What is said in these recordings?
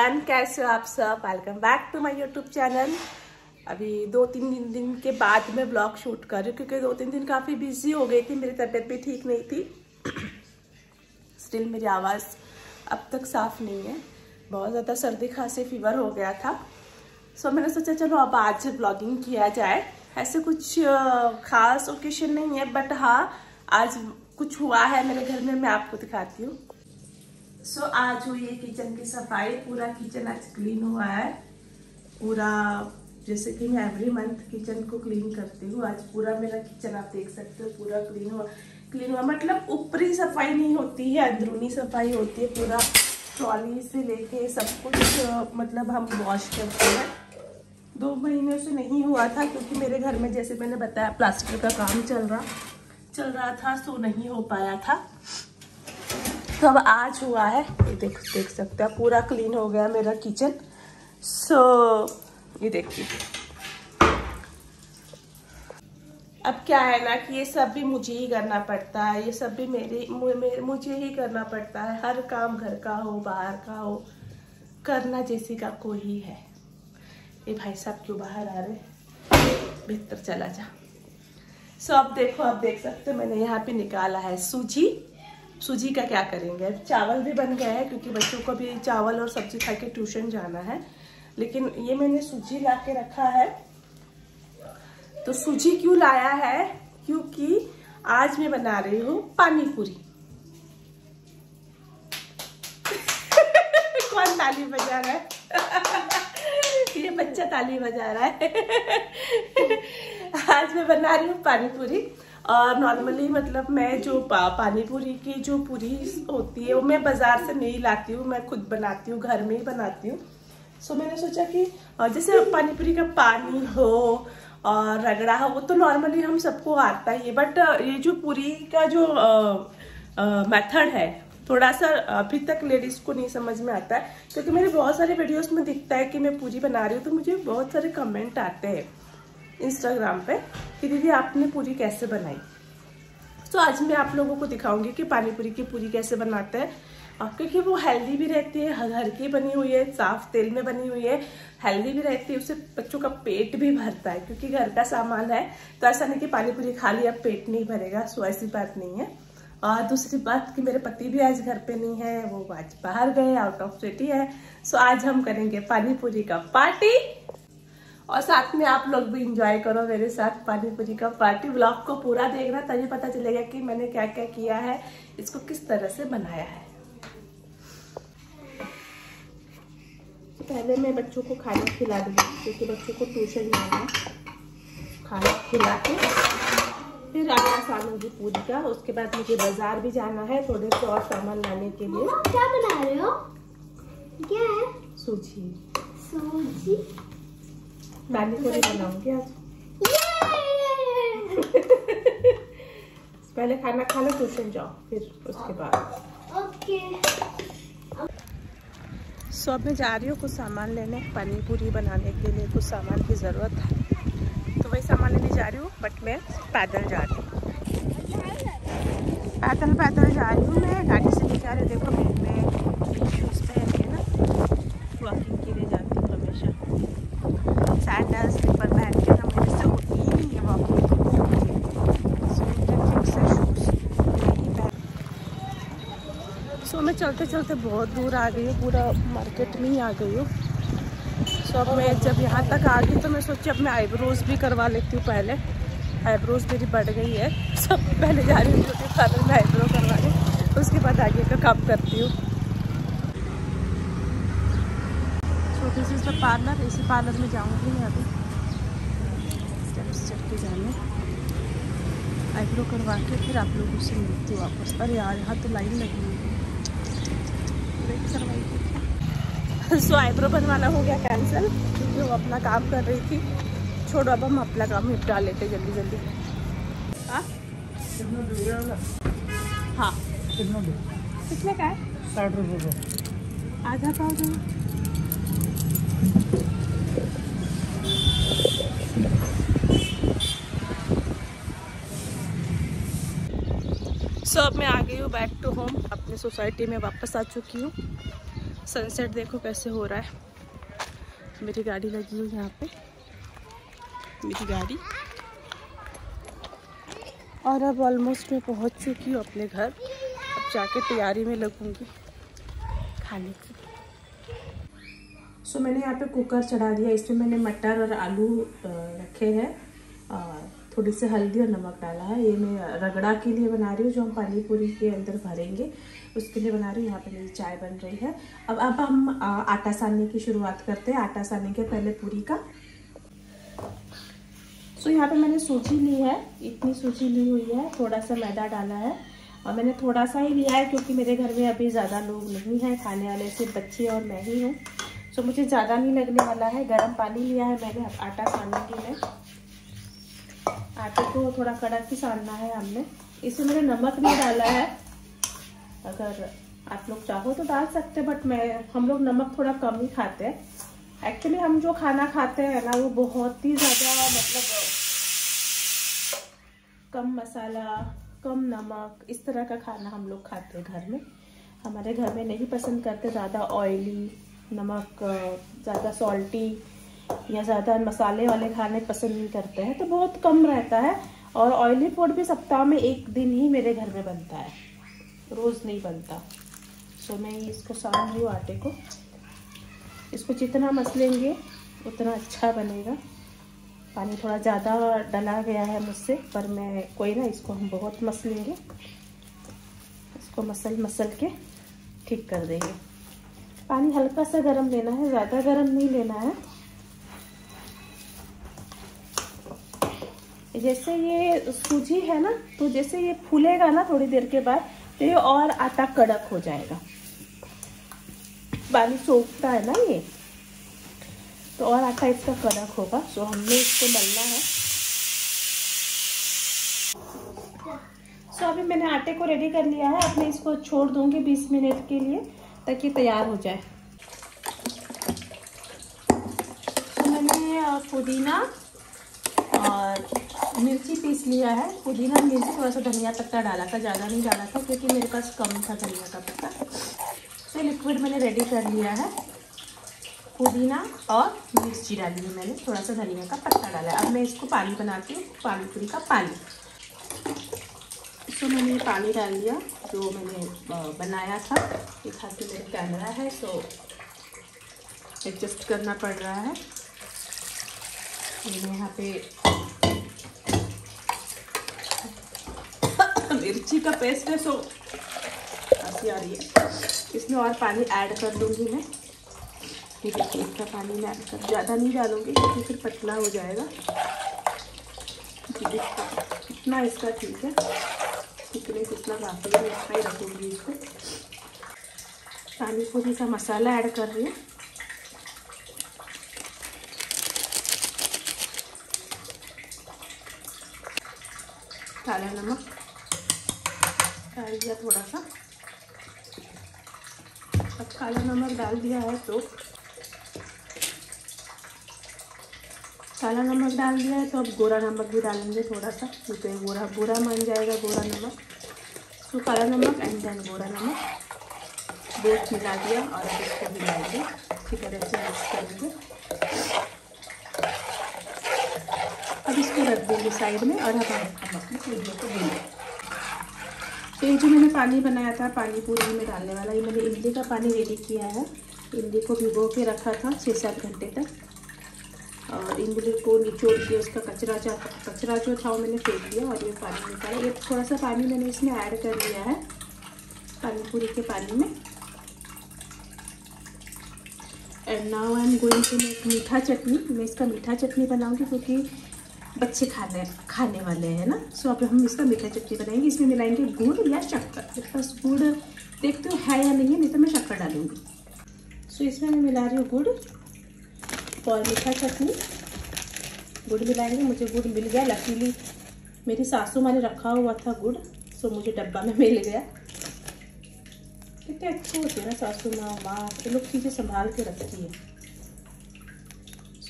Everyone कैसे हो आप सब? Welcome back to my YouTube channel अभी दो तीन दिन, दिन के बाद मैं ब्लॉग शूट कर रही हूँ क्योंकि दो तीन दिन काफ़ी बिज़ी हो गई थी मेरी तबीयत भी ठीक नहीं थी। स्टिल मेरी आवाज़ अब तक साफ़ नहीं है। बहुत ज़्यादा सर्दी खांसी फीवर हो गया था। सो मैंने सोचा चलो अब आज ब्लॉगिंग किया जाए। ऐसे कुछ खास ओकेशन नहीं है बट हाँ आज कुछ हुआ है मेरे घर में मैं आपको दिखाती हूँ। सो so, आज हुई है किचन की सफ़ाई पूरा किचन आज क्लीन हुआ है। पूरा जैसे कि मैं एवरी मंथ किचन को क्लीन करती हूँ। आज पूरा मेरा किचन आप देख सकते हो पूरा क्लीन हुआ। क्लीन हुआ मतलब ऊपरी सफ़ाई नहीं होती है अंदरूनी सफ़ाई होती है। पूरा ट्रॉली से लेके सब कुछ मतलब हम वॉश करते हैं। दो महीने से नहीं हुआ था क्योंकि मेरे घर में जैसे मैंने बताया प्लास्टर का काम चल रहा। चल रहा था सो नहीं हो पाया था। तो अब आज हुआ है। ये देख देख सकते हैं पूरा क्लीन हो गया मेरा किचन सो so, ये देखिए। अब क्या है ना कि ये सब भी मुझे ही करना पड़ता है। ये सब भी मेरे मुझे ही करना पड़ता है। हर काम घर का हो बाहर का हो करना जैसे का कोई ही। है ये भाई साहब क्यों बाहर आ रहे भीतर चला जा। सो so, अब देखो अब देख सकते हो मैंने यहाँ पे निकाला है सूजी। सूजी का क्या करेंगे? चावल भी बन गया है, क्योंकि बच्चों को भी चावल और सब्ज़ी खा के ट्यूशन जाना है। लेकिन ये मैंने सूजी ला के रखा है। तो सूजी क्यों लाया है? क्योंकि आज मैं बना रही हूँ पानी पूरी कौन ताली बजा रहा है? ये बच्चा ताली बजा रहा है। आज मैं बना रही हूँ पानी पूरी और नॉर्मली मतलब मैं जो पा, पानी पूरी की जो पूरी होती है वो मैं बाज़ार से नहीं लाती हूँ मैं खुद बनाती हूँ घर में ही बनाती हूँ। सो मैंने सोचा कि जैसे पानी पूरी का पानी हो और रगड़ा हो वो तो नॉर्मली हम सबको आता ही है बट ये जो पूरी का जो मेथड है थोड़ा सा अभी तक लेडीज़ को नहीं समझ में आता है क्योंकि मेरे बहुत सारे वीडियोस में दिखता है कि मैं पूरी बना रही हूँ तो मुझे बहुत सारे कमेंट आते हैं। इंस्टाग्राम पे, कि दीदी आपने पूरी कैसे बनाई? तो आज मैं आप लोगों को दिखाऊँगी कि पानी पूरी की पूरी कैसे बनाते हैं। क्योंकि वो हेल्दी भी रहती है घर की बनी हुई है, साफ़ तेल में बनी हुई है हेल्दी भी रहती है, उससे बच्चों का पेट भी भरता है, क्योंकि घर का सामान है तो ऐसा नहीं कि पानी पूरी खा लिया पेट नहीं भरेगा सो ऐसी बात नहीं है। और दूसरी बात कि मेरे पति भी आज घर पे नहीं है, वो आज बाहर गए आउट ऑफ़ सिटी है सो आज हम करेंगे पानी पूरी का पार्टी और साथ में आप लोग भी इंजॉय करो मेरे साथ पानी पूरी का पार्टी ब्लॉग को पूरा देखना तभी पता चलेगा कि मैंने क्या क्या किया है इसको किस तरह से बनाया है। पहले मैं बच्चों को खाना खिला दूँगी क्योंकि बच्चों को ट्यूशन जाना है। खाना खिला के फिर आना सामग्री पूरी का उसके बाद मुझे बाज़ार भी जाना है थोड़े से और सामान लाने के लिए। क्या बना रहे हो? क्या है? सूजी। सूजी? पानी पूरी बनाऊँगी आज? पहले खाना खा लो ट्यूशन जाओ फिर उसके बाद। ओके। सो अब मैं जा रही हूँ कुछ सामान लेने पानी पूरी बनाने के लिए कुछ सामान की ज़रूरत है। तो वही सामान लेने जा रही हूँ बट मैं पैदल जा रही हूँ। पैदल पैदल जा रही हूँ मैं। गाड़ी से नहीं जा रही देखो मैं शूज़ पहन के ना वॉकिंग के लिए जाती हूँ हमेशा सैंडल स्लीपर पहन के ना मेरे से होती ही नहीं है वॉकिंग सो मैं चलते चलते बहुत दूर आ गई हूँ, पूरा मार्केट में ही आ गई हूँ। सो अब मैं जब यहाँ तक आ गई तो मैं सोची अब मैं आईब्रोज़ भी करवा लेती हूँ पहले। आईब्रोज़ मेरी बढ़ गई है। सब पहले जा रही हूँ ब्यूटी पार्लर में आईब्रो करवाने उसके बाद आगे का काम करती हूँ। So this is the parlour इसी पार्लर में जाऊँगी मैं अभी। स्टेप्स चढ़ के जाने। आईब्रो करवा के फिर आप लोगों से मिलती हूँ वापस। अरे यार, यहाँ तो लाइन लगी हुई है। सो आईब्रो बनवाना हो गया कैंसिल क्योंकि वो अपना काम कर रही थी. छोड़ो अब हम अपना काम निपटा लेते जल्दी जल्दी. हाँ? हाँ. कितने का है? साठ रुपये का। आधा पाव सो अब मैं आ गई हूँ बैक टू होम अपनी सोसाइटी में वापस आ चुकी हूँ. सनसेट देखो कैसे हो रहा है. मेरी गाड़ी लगी हुई यहाँ पे. मेरी गाड़ी. और अब ऑलमोस्ट मैं पहुँच चुकी हूँ अपने घर. अब जाके तैयारी में लगूँगी. खाने की. सो so, मैंने यहाँ पे कुकर चढ़ा दिया. इसमें मैंने मटर और आलू रखे हैं. थोड़ी सी हल्दी और नमक डाला है। ये मैं रगड़ा के लिए बना रही हूँ जो हम पानी पूरी के अंदर भरेंगे उसके लिए बना रही हूँ। यहाँ पे मेरी चाय बन रही है। अब अब हम आटा सानने की शुरुआत करते हैं। आटा सानने के पहले पूरी का। सो so, यहाँ पे मैंने सूजी ली है। इतनी सूजी ली हुई है। थोड़ा सा मैदा डाला है। और मैंने थोड़ा सा ही लिया है क्योंकि मेरे घर में अभी ज़्यादा लोग नहीं हैं। खाने वाले सिर्फ़ बच्चे और मैं ही हूँ। सो so, मुझे ज़्यादा नहीं लगने वाला है। गर्म पानी लिया है मैंने आटा सानने के लिए। आटे को थोड़ा कड़क ही सानना है हमने। इसमें मैंने नमक नहीं डाला है। अगर आप लोग चाहो तो डाल सकते हैं बट मैं, हम लोग नमक थोड़ा कम ही खाते हैं। एक्चुअली हम जो खाना खाते हैं ना, वो बहुत ही ज़्यादा मतलब कम मसाला, कम नमक, इस तरह का खाना हम लोग खाते हैं घर में। हमारे घर में नहीं पसंद करते ज़्यादा ऑयली नमक, ज़्यादा सॉल्टी या ज़्यादा मसाले वाले खाने पसंद नहीं करते हैं तो बहुत कम रहता है और ऑयली फ़ूड भी सप्ताह में एक दिन ही मेरे घर में बनता है। रोज़ नहीं बनता। सो मैं इसको सान रही हूँ आटे को। इसको जितना मसलेंगे, उतना अच्छा बनेगा। पानी थोड़ा ज़्यादा डला गया है मुझसे, पर मैं, कोई ना, इसको हम बहुत मसलेंगे। इसको मसल मसल के ठीक कर देंगे। पानी हल्का सा गर्म लेना है, ज़्यादा गर्म नहीं लेना है। जैसे ये सूजी है ना तो जैसे ये फूलेगा ना थोड़ी देर के बाद तो ये और आटा कड़क हो जाएगा। बाली सोखता है ना ये तो और आटा इसका कड़क होगा। सो हमने इसको मलना है। सो अभी मैंने आटे को रेडी कर लिया है। अब मैं इसको छोड़ दूँगी 20 मिनट के लिए, ताकि तैयार हो जाए। तो मैंने पुदीना और मिर्ची पीस लिया है। पुदीना मिर्ची थोड़ा सा धनिया पत्ता डाला था, ज़्यादा नहीं डाला था, क्योंकि मेरे पास कम था धनिया का पत्ता। तो लिक्विड मैंने रेडी कर लिया है। पुदीना और मिर्ची डाली है मैंने, थोड़ा सा धनिया का पत्ता डाला है। अब मैं इसको पानी बनाती हूँ पानी पूरी का पानी। तो मैंने पानी डाल दिया, जो मैंने बनाया था। हाथ में मेरा कैमरा है सो एडजस्ट करना पड़ रहा है। मैंने यहाँ पे मिर्ची का पेस्ट है सो हँसी आ रही है। इसमें और पानी ऐड कर दूँगी मैं। ये देखिए इतना पानी मैं ऐड कर ज़्यादा नहीं डालूँगी, क्योंकि फिर पतला हो जाएगा। इतना इसका ठीक है। इतने कितना काफ़ी है इतना ही रखूँगी इसको। पानी पूरी का मसाला ऐड कर रही हूँ। काला नमक। डाल दिया थोड़ा सा। अब काला नमक डाल दिया है तो। काला नमक डाल दिया है तो अब गोरा नमक भी डालेंगे थोड़ा सा, क्योंकि गोरा बुरा मान जाएगा गोरा नमक। तो काला नमक एंड देन गोरा नमक। बोट मिला दिया और अब इसको मिलाएँगे। अच्छी तरह से मिक्स करेंगे। अब इसको रख देंगे साइड में और हम अपने वीडियो को देंगे तो ये जो मैंने पानी बनाया था, पानी पूरी में डालने वाला, ये मैंने इमली का पानी रेडी किया है। इमली को भिगो के रखा था छः सात घंटे तक। और इमली को निचोड़ के उसका कचरा जा कचरा जो था वो मैंने फेंक दिया और ये पानी निकाला। ये थोड़ा सा पानी मैंने इसमें ऐड कर लिया है, पानी पूरी के पानी में। And now I am going to make meetha chutney. मैं इसका मीठा चटनी बनाऊँगी क्योंकि बच्चे खाने खाने वाले हैं ना? सो अब हम इसका मीठा चटनी बनाएँगे। इसमें मिलाएँगे गुड़ या शक्कर। मेरे पास गुड़, देखते हो है या नहीं है, नहीं तो मैं शक्कर डालूँगी। सो इसमें मैं मिला रही हूँ गुड़ और मीठा चटनी। गुड़ मिलाएँगे। मुझे गुड़ मिल गया। लकीली मेरी सासू माँ ने रखा हुआ था गुड़। सो मुझे डब्बा में मिल गया। कितने अच्छे होते हैं ना सासू माँ माँ। ये लोग चीज़ें संभाल के रखती है।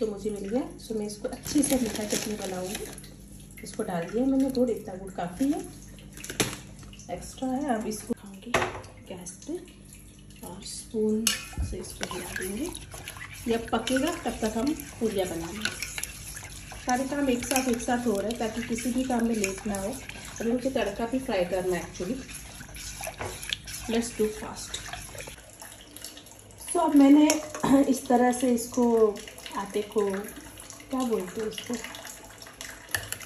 सो मुझे मिल गया सो मैं इसको अच्छे से मीठा चटनी बनाऊँगी। इसको डाल दिया मैंने गुड़ इतना गुड़ काफ़ी है। एक्स्ट्रा है, अब इसको खाऊँगी गैस पे और स्पून से इसको हिला देंगे। जब पकेगा, तब तक हम पूरियाँ बना लेंगे सारे काम एक साथ एक साथ हो रहे हैं, ताकि किसी भी काम में लेट ना हो। और उनके तड़का भी फ्राई करना है एक्चुअली लेट्स डू फास्ट तो अब मैंने इस तरह से इसको आटे को क्या बोलते हैं इसको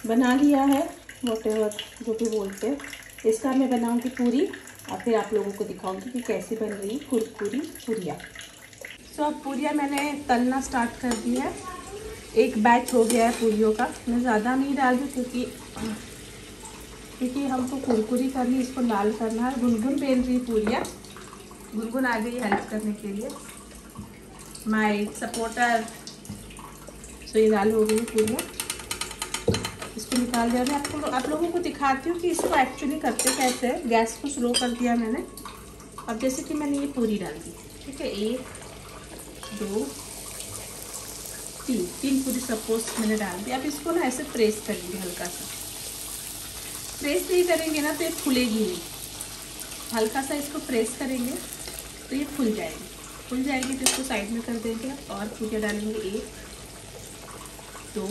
बना लिया है वॉट जो भी बोलते। हैं इसका मैं बनाऊँगी पूरी, और फिर आप लोगों को दिखाऊँगी कि कैसे बन रही कुरकुरी पूरियाँ। तो अब पूरिया मैंने तलना स्टार्ट कर दी है। एक बैच हो गया है पूरियों का। मैं ज़्यादा नहीं डाल रही क्योंकि क्योंकि हमको कुरकुरी करनी, इसको लाल करना है। गुनगुन बेल रही पूरियाँ। गुनगुन आ गई हेल्प करने के लिए। माई सपोर्टर सो ये लाल हो गई पूरियाँ इसको निकाल दिया। मैं आपको आप लोगों को दिखाती हूँ कि इसको एक्चुअली करते कैसे है। गैस को स्लो कर दिया मैंने। अब जैसे कि मैंने ये पूरी डाल दी। ठीक है? एक, दो, तीन। तीन पूरी सपोज़ मैंने डाल दी। अब इसको ना ऐसे प्रेस करेंगे हल्का सा। प्रेस नहीं करेंगे ना तो ये फूलेगी नहीं। हल्का सा इसको प्रेस करेंगे तो ये फूल जाएगी। फूल जाएगी तो इसको साइड में कर देंगे। और पूजा डालेंगे? एक दो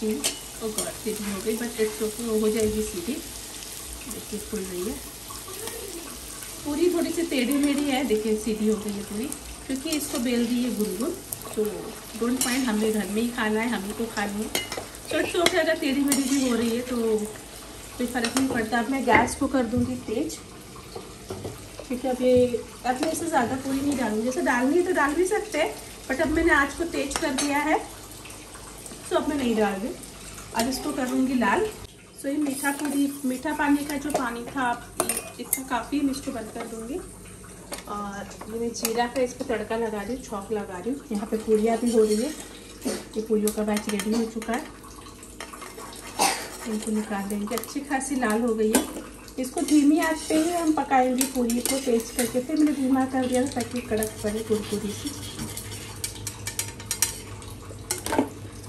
तीन और गॉड सीधी हो गई? बट इट्स ओके हो जाएगी सीधी। देखिए फूल रही है। पूरी थोड़ी सी टेढ़ी मेढ़ी है। देखिए, सीधी हो गई है पूरी। क्योंकि इसको बेल दी है गुनगुन। तो डोंट माइंड हमें घर में ही खाना है, हम को खानी है। तो तो अगर टेढ़ी मेढ़ी भी हो रही है तो कोई फ़र्क नहीं पड़ता। अब मैं गैस को कर दूँगी तेज। क्योंकि ये अब मैं इसे ज़्यादा पूरी नहीं डालूँगी। जैसे डालनी है तो डाल भी सकते हैं। बट अब मैंने आज को तेज कर दिया है तो अब मैं नहीं डाल रही। अब इसको करूँगी लाल। सो ये मीठा पूरी, मीठा पानी का जो पानी था, आप इतना काफ़ी मैं इसको बंद कर दूँगी। और ये मैं जीरा का इस पर तड़का लगा रही हूँ, छौक लगा रही हूँ। यहाँ पे पूरियाँ भी हो रही है। ये पूरियों का बैच रेडी हो चुका है। इनको निकाल देंगे। अच्छी खासी लाल हो गई है। इसको धीमी आँच पे ही हम पकाएँगे पूरी को तेज करके। फिर मैंने धीमा कर दिया ताकि कड़क पड़े कुरकुरी से।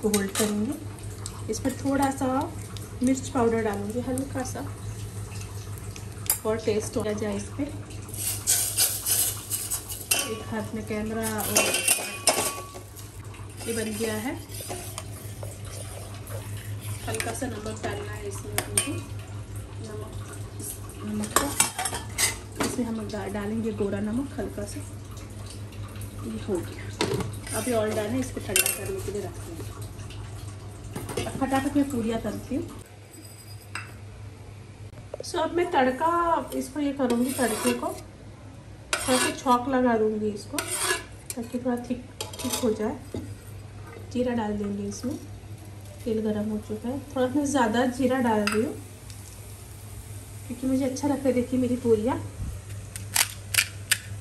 इसको होल्ड करूँगी। इस पर थोड़ा सा मिर्च पाउडर डालूँगी हल्का सा और टेस्ट हो जाए इस पर एक हाथ में कैमरा और ये बन गया है। हल्का सा नमक डालना है इसमें हमको। नमक नमक को। इसमें हम डालेंगे गोरा नमक हल्का सा ये हो गया। अभी ऑयल डालें इसको ठंडा करने के लिए रख देंगे फटाफट मैं पूरियाँ तलती हूँ। सो अब मैं तड़का, इसको ये करूँगी तड़के को। थोड़ा सा छौक लगा दूँगी इसको, ताकि थोड़ा थिक थिक हो जाए। जीरा डाल देंगे इसमें। तेल गरम हो चुका है। थोड़ा मैं ज़्यादा जीरा डाल रही हूँ, क्योंकि मुझे अच्छा लगता है देखिए मेरी पूरियाँ।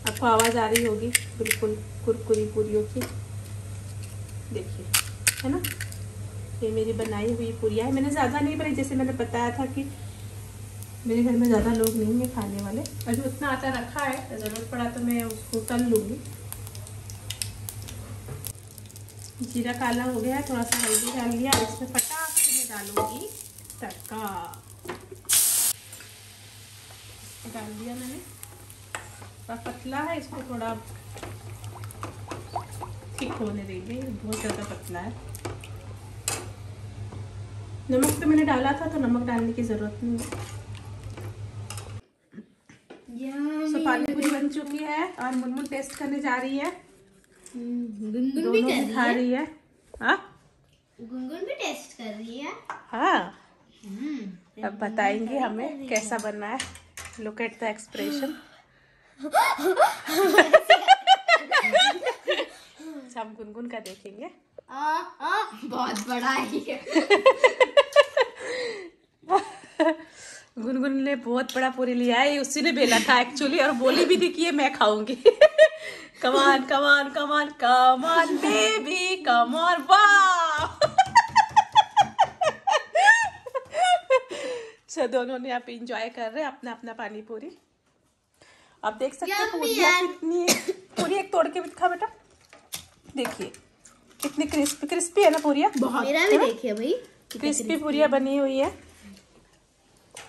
आपको आवाज़ आ रही होगी, बिल्कुल कुरकुरी पूरियों की। देखिए, है ना? ये मेरी बनाई हुई पूरियाँ है। मैंने ज़्यादा नहीं बनाई, जैसे मैंने बताया था कि मेरे घर में ज़्यादा लोग नहीं है खाने वाले। अभी उतना आटा रखा है, ज़रूरत पड़ा तो मैं उसको तल लूँगी। जीरा काला हो गया, थोड़ा सा हल्दी डाल लिया इसमें फटाक से मैं डालूँगी तड़का। डाल दिया मैंने। पतला है, इसको थोड़ा ठीक होने देंगे, बहुत ज़्यादा पतला है। नमक तो मैंने डाला था तो नमक डालने की ज़रूरत नहीं है। सो पानी पूरी बन चुकी है और मुनमुन टेस्ट करने जा रही है। गुनगुन भी कर खा रही है। हाँ? गुनगुन भी टेस्ट कर रही है? हाँ। अब बताएँगे हमें कैसा बनना है। लुक एट द एक्सप्रेशन हम गुनगुन का देखेंगे। आ, आ, बहुत बड़ा ही है गुनगुन ने बहुत बड़ा पूरी लिया है उसी ने बेला था एक्चुअली और बोली भी थी कि ये मैं खाऊँगी। कमान कमान कमान कमान बेबी कमान वाह सो दोनों ने आप इंजॉय कर रहे हैं अपना अपना पानी पूरी। आप देख सकते हैं पूरी कितनी पूरी एक तोड़ के भी खा बेटा। देखिए कितनी क्रिस्पी क्रिस्पी है ना पूरिया? बहुत मेरा भी देखिए भाई क्रिस्पी पूरिया बनी हुई है।